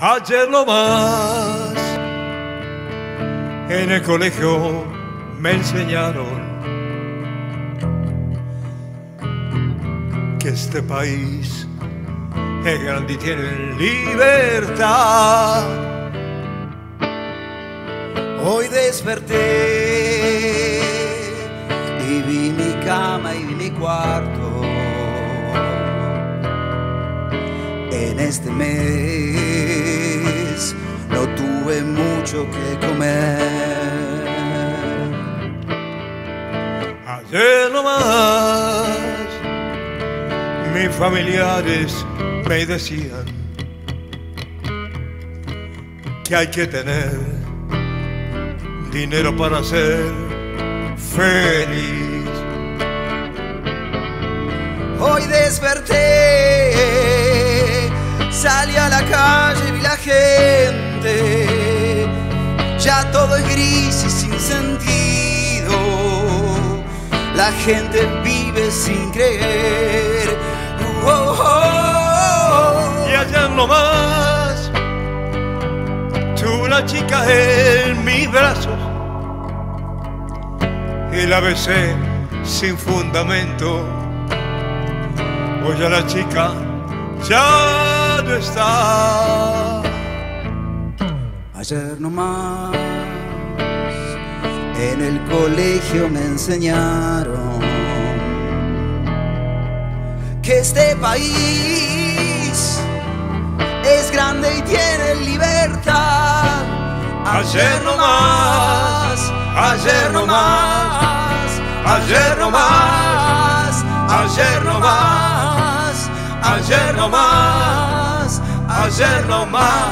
Ayer lo más en el colegio me enseñaron que este país es grande y tiene libertad. Hoy desperté y vi mi cama y mi cuarto. En este mes mucho que comer. Ayer nomás mis familiares me decían que hay que tener dinero para ser feliz. Hoy desperté, salí a la ya todo es gris y sin sentido. La gente vive sin creer. Oh, oh. Y ayer nomás tuve una chica en mis brazos y la besé sin fundamento. Hoy a la chica ya no está. Ayer nomás en el colegio me enseñaron que este país es grande y tiene libertad. Ayer nomás, ayer nomás, ayer nomás, ayer nomás, ayer nomás, ayer nomás. אשר לומר